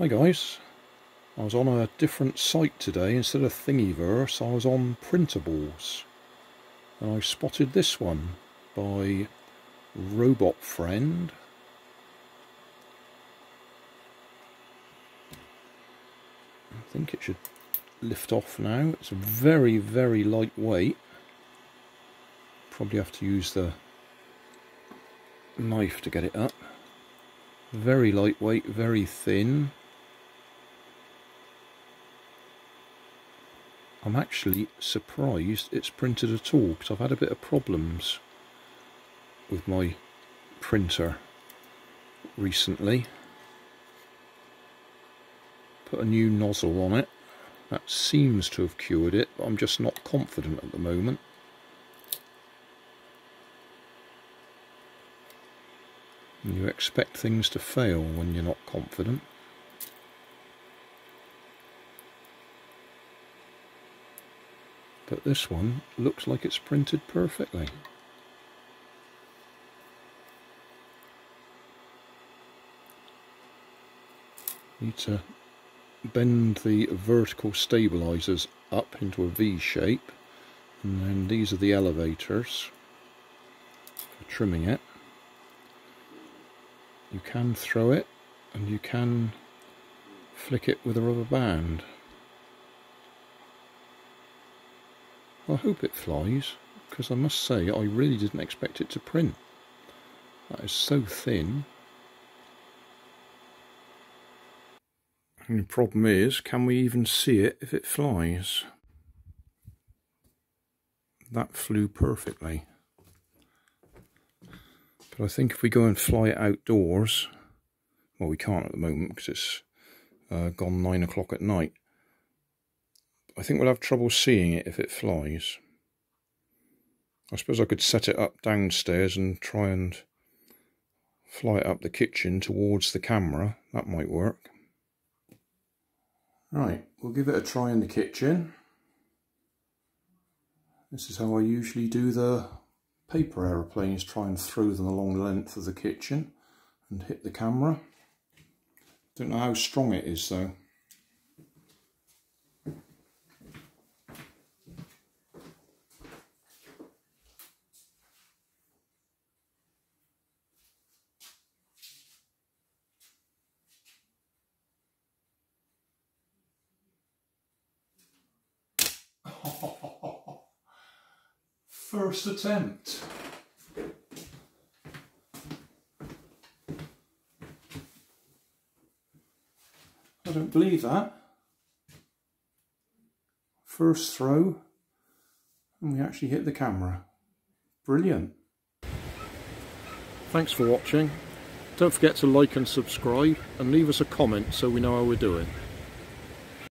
Hi guys, I was on a different site today. Instead of Thingiverse I was on Printables. And I spotted this one by Robot Friend. I think it should lift off now. It's very very lightweight. Probably have to use the knife to get it up. Very lightweight very thin I'm actually surprised it's printed at all because I've had a bit of problems with my printer recently. Put a new nozzle on it. That seems to have cured it, but I'm just not confident at the moment. You expect things to fail when you're not confident. But this one looks like it's printed perfectly. Need to bend the vertical stabilizers up into a V shape and then these are the elevators for trimming it. You can throw it and you can flick it with a rubber band. I hope it flies, because I must say I really didn't expect it to print. That is so thin. And the problem is, can we even see it if it flies? That flew perfectly. But I think if we go and fly it outdoors, well we can't at the moment because it's uh, gone nine o'clock at night. I think we'll have trouble seeing it if it flies. I suppose I could set it up downstairs and try and fly it up the kitchen towards the camera. That might work. Right, we'll give it a try in the kitchen. This is how I usually do the paper aeroplanes, try and throw them along the length of the kitchen and hit the camera. Don't know how strong it is though. First attempt. I don't believe that. First throw, and we actually hit the camera. Brilliant. Thanks for watching. Don't forget to like and subscribe and leave us a comment so we know how we're doing.